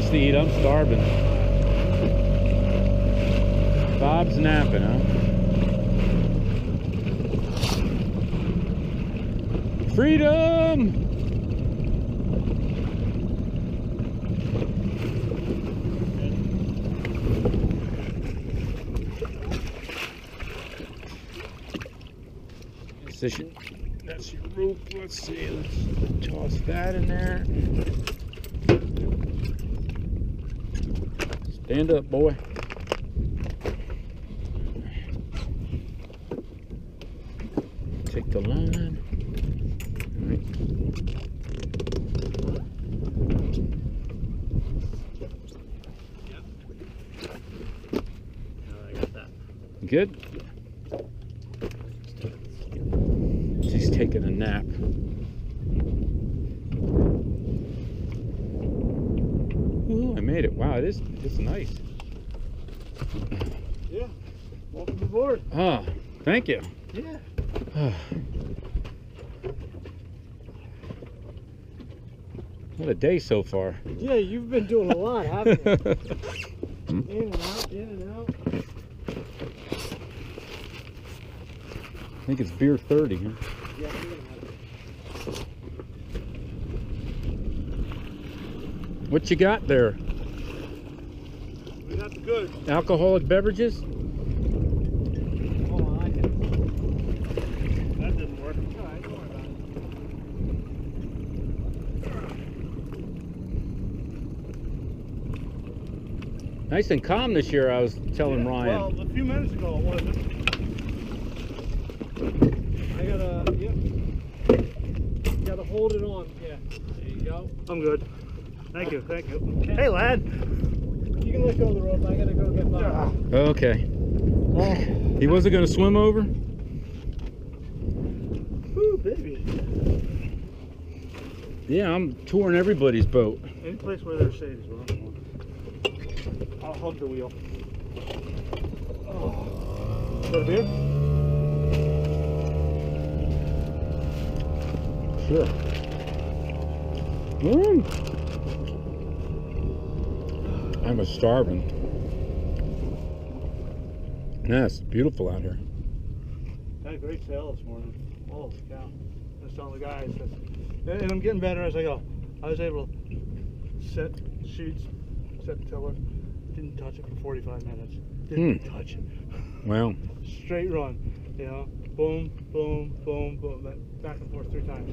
sandwich to eat. I'm starving. Bob's napping, huh? Freedom! That's your rope. Let's see. Let's toss that in there. Stand up, boy. Take the line. Good. She's taking a nap. Ooh, I made it. Wow, it is. It's nice. Yeah. Welcome aboard. Oh, thank you. Yeah. What a day so far. Yeah, you've been doing a lot, haven't you? In and out, in and out. I think it's beer 30. Huh? Yeah, you're gonna have it. What you got there? We got the good. Alcoholic beverages? Hold on, I can. That didn't work. All right, don't worry about it. Nice and calm this year, I was telling Ryan. Well, a few minutes ago it wasn't. I gotta, yep. Gotta hold it on. Yeah. There you go. I'm good. Thank you, thank you. Hey, lad. You can let go of the rope. I gotta go get my. Okay. Oh, He wasn't going to swim over? whew, baby. Yeah, I'm touring everybody's boat. Any place where there's shade is well. I'll hug the wheel. Oh. Got a beer? Sure. Mm. I'm a starving. Yeah, it's beautiful out here. Had a great sail this morning. Holy cow. I was telling the guys, that- and I'm getting better as I go. I was able to set sheets, set tiller, didn't touch it for 45 minutes. Didn't hmm. touch it. Well, Straight run, you know, boom, boom, boom, boom, back and forth three times.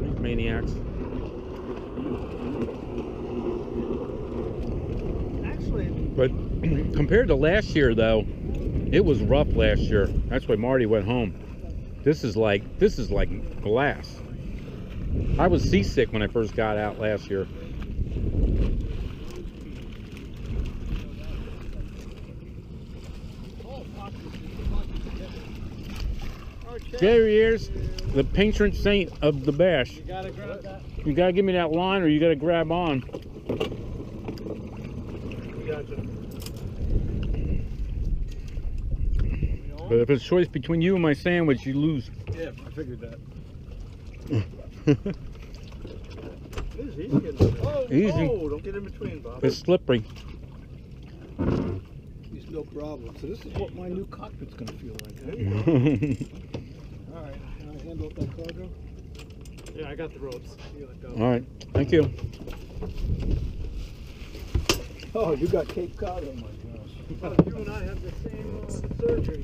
these maniacs. Actually, But compared to last year, though, it was rough last year. That's why Marty went home. This is like this is like glass. I was seasick when I first got out last year. There he is, the patron saint of the bash. you gotta grab that. You gotta give me that line, or you gotta grab on. Gotcha. But if it's a choice between you and my sandwich, you lose. Yeah, I figured that. Easy, easy. Oh, Easy. oh, don't get in between, Bob. It's slippery. He's no problem. So this is what my new cockpit's gonna feel like. There Huh? you go. All right, can I handle up that cargo? Yeah, I got the ropes. You let go. All right, thank you. Oh, you got Cape Cod. Oh my gosh. you and I have the same uh, surgery.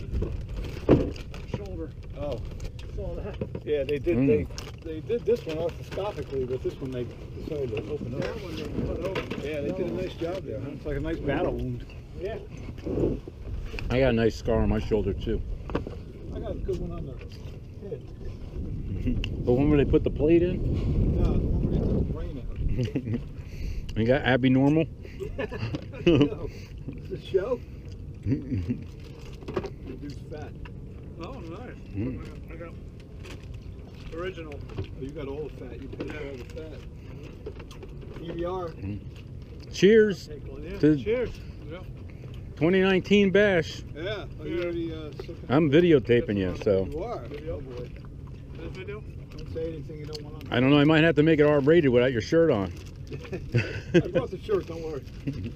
Shoulder. Oh, Saw that. yeah, they did. Mm. They they did this one orthoscopically, but this one they decided to open up. That one they cut open. Yeah, they did a nice job there. Huh? It's like a nice battle wound. Yeah. I got a nice scar on my shoulder too. I got a good one on the head. But when would they put the plate in? No, the one where they took the brain out. you got Abby normal? No, it's a show. Reduced fat. Oh, nice. Mm. I got original. Oh, you got all the fat. You put all the fat. Here we are. Cheers, Take one. Yeah. To- Cheers. Yeah. 2019 bash. Yeah. Oh, you already uh. I'm videotaping you, so You are. Video. Oh boy. This video? Don't say anything you don't want on. I don't know. I might have to make it R-rated without your shirt on. I brought the shirt, don't worry. You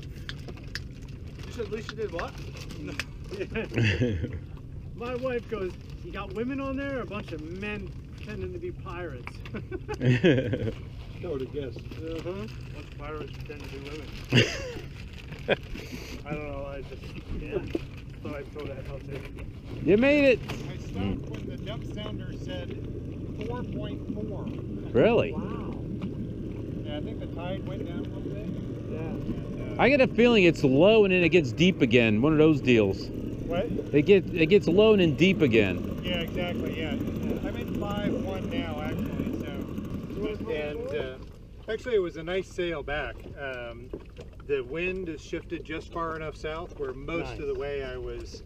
said Lisa did what? My wife goes, you got women on there or a bunch of men pretending to be pirates? I would have guessed. Uh-huh. Most pirates pretend to be women. I don't know, I just, yeah. Thought I'd throw that out there. you made it. I stopped when the depth sounder said 4.4. Really? wow. Yeah, I think the tide went down a little bit. Yeah. And, uh, I get a feeling it's low and then it gets deep again. One of those deals. what? It get it gets low and then deep again. Yeah, exactly. Yeah, I'm in five one now actually. So, and uh, actually, it was a nice sail back. Um, the wind has shifted just far enough south where most of the way I was,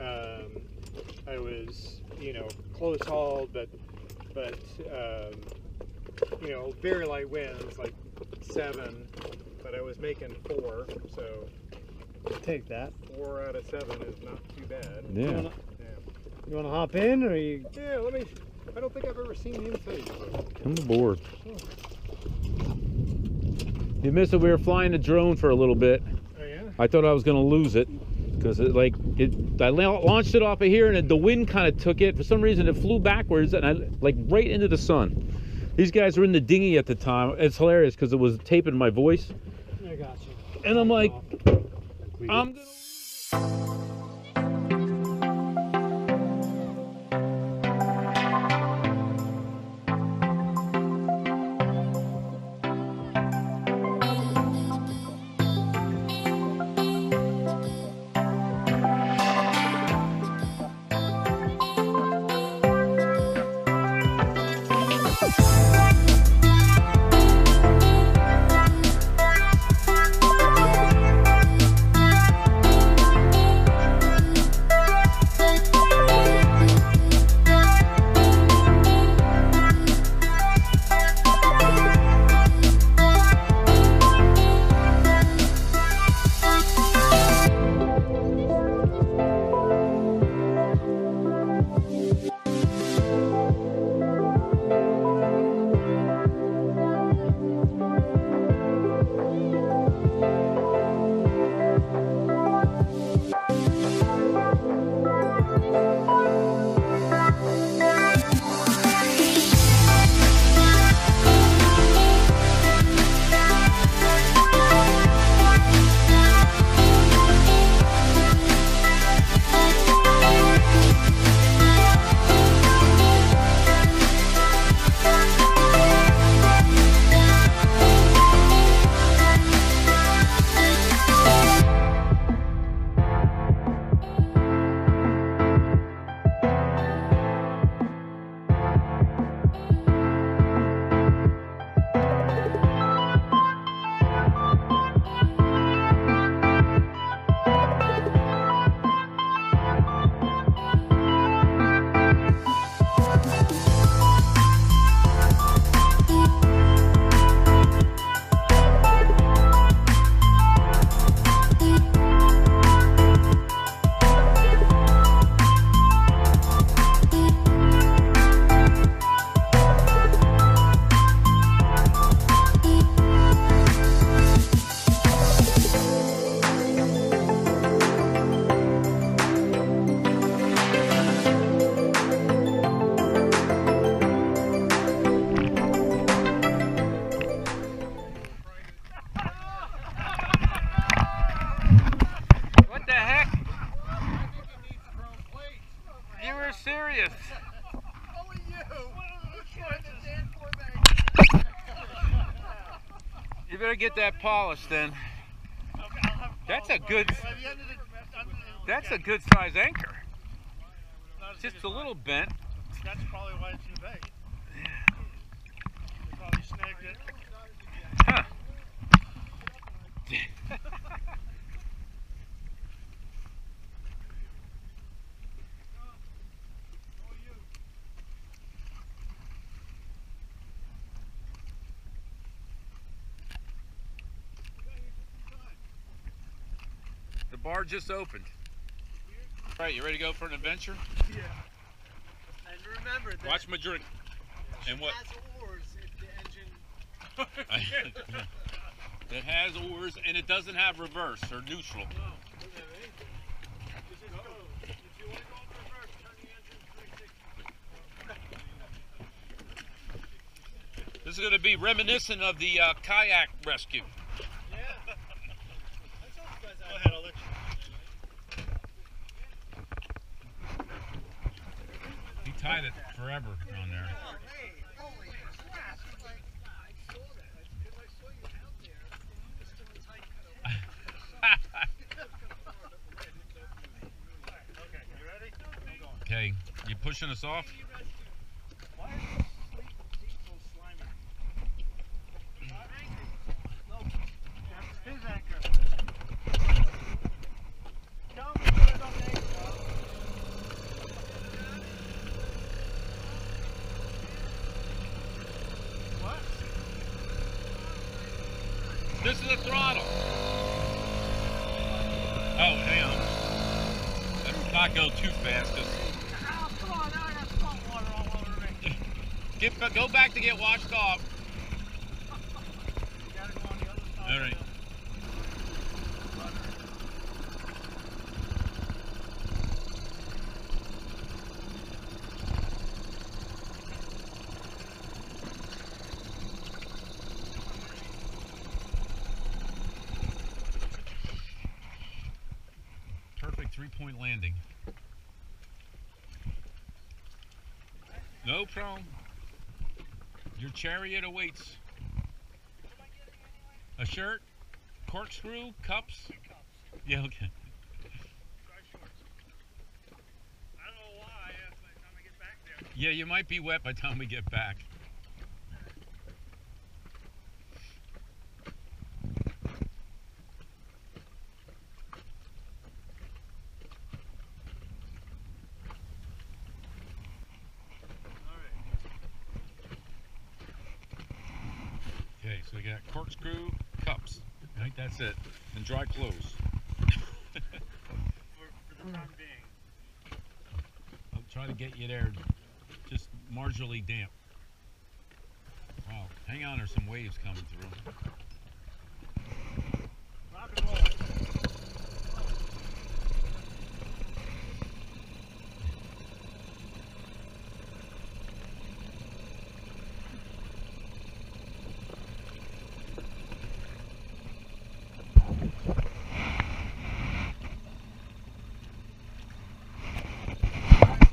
um, I was, you know, close hauled, but but um, you know, very light winds, like seven. But I was making four, so Take that. four out of seven is not too bad. You Yeah. wanna, Yeah. you wanna hop in or you? Yeah, let me. I don't think I've ever seen him inside. before. Come aboard. Oh. You missed it. We were flying the drone for a little bit. Oh yeah. I thought I was gonna lose it because it like it. I launched it off of here and then the wind kind of took it. For some reason, it flew backwards and I like right into the sun. These guys were in the dinghy at the time. It's hilarious because it was taping my voice, I got you. and I'm like, I'm gonna. Get that polished then. That's a good. That's a good size anchor. Just a little bent. That's probably why it's the bag. They probably snagged it. Huh. The bar just opened. All right, you ready to go for an adventure? Yeah. And remember that Watch my drink. And what? has oars if the engine I- It has oars and it doesn't have reverse or neutral. This is going to be reminiscent of the uh, kayak rescue. Go ahead, I'll let you. He tied it forever on there. Okay, you pushing us off? Why is the sleep so slimy? His anchor. Tell him to put it on the anchor. What? This is the throttle. Oh, hang on. Let's not go too fast. 'cause- Oh, come on, now I got salt water all over me. Get, go back to get washed off. Go three-point landing. Your chariot awaits. A shirt, corkscrew, cups. Yeah, okay. I don't know why, by the time I get back there. Yeah, you might be wet by the time we get back. Okay, so we got corkscrew, cups. I think that's it. And dry clothes. For, for the time being. I'll try to get you there just marginally damp. Wow, hang on, there's some waves coming through. Rock and roll.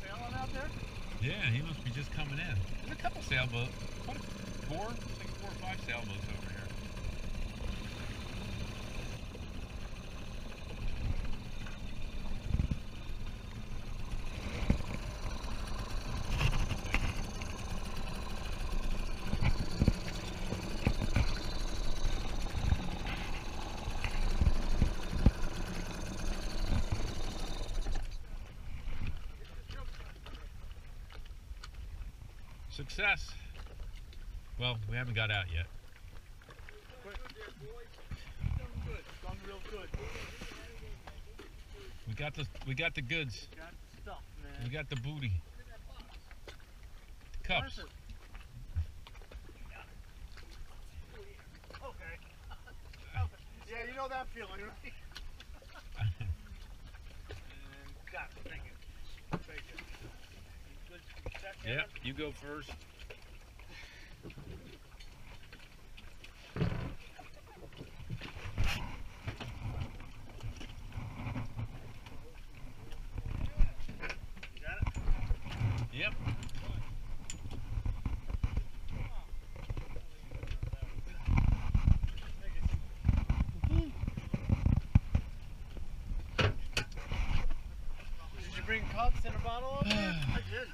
Sailing out there? Yeah, he must be just coming in. There's a. What, four? Think four or five sailboats over here. Success. Well, we haven't got out yet. Good. Done real good. We got the we got the goods. Got the stuff. We got the booty. The cups. Okay. yeah, you know that feeling, right? And got it. Thank you. Thank you. You good? You set, yeah, you go first. You got it? Yep. Bring cups and a bottle there? I did.